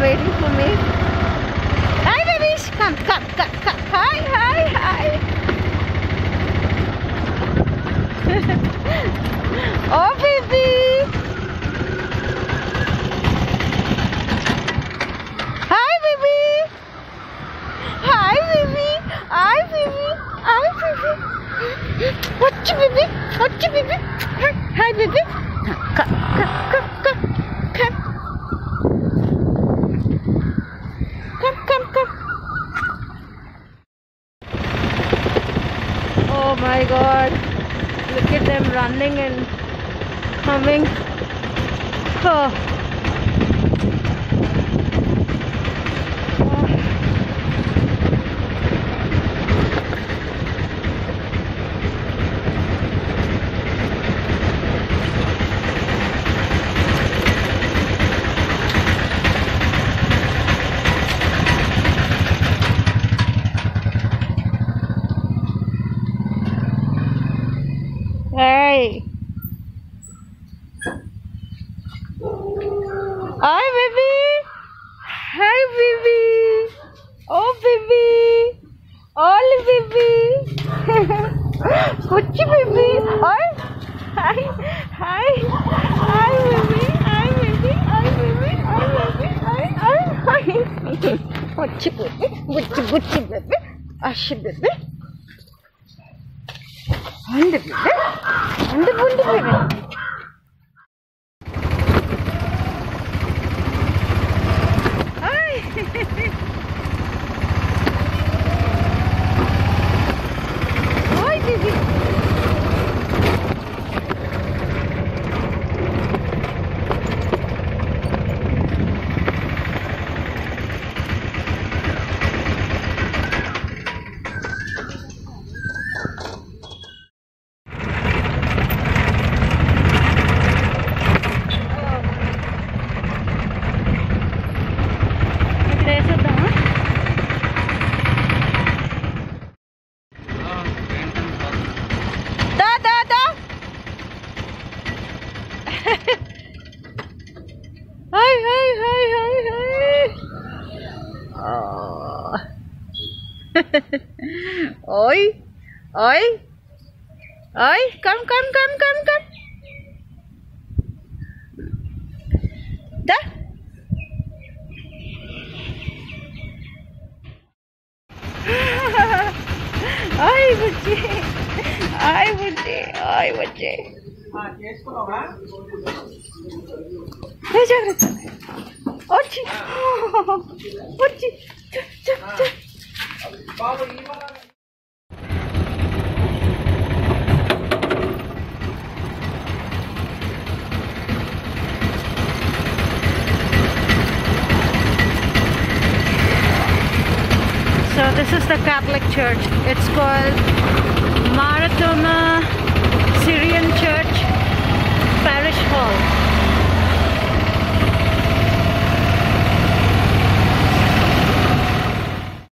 Waiting for me. Hi, babies. Come, come, come, come. Hi, hi, hi. oh, baby. Hi, baby. Hi, baby. Hi, baby. Hi, baby. What's your baby? What's your baby? Hi, hi, baby. Come, come, come. Come, come, come. Oh my god. Look at them running and coming. Oh. Oh baby. All baby. Kuchi baby. Hi. Hi. Hi. Hi baby. Hi baby. Hi baby. Hi baby. Hi. Hi. Hi. Kuchi baby. Kuchi kuchi baby. Ashi baby. Andı baby. Andı bundu baby. hey, hey, hey, hey, hey. Oh. ôi ôi. Ôi con con con con con. Đó. Ôi buồn chị ôi buồn chị ôi buồn chị జాగ్రత్త వచ్చి వచ్చి So this is the Catholic Church. It's called Mar Thoma Syrian Church Parish Hall.